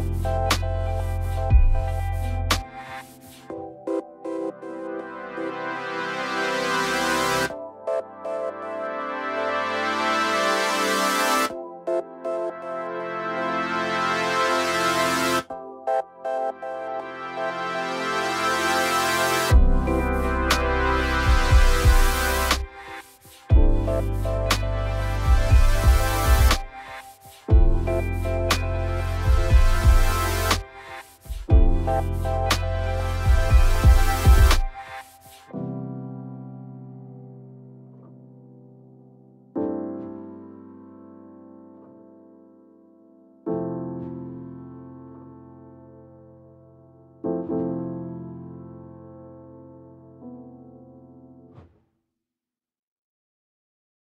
Bye. Música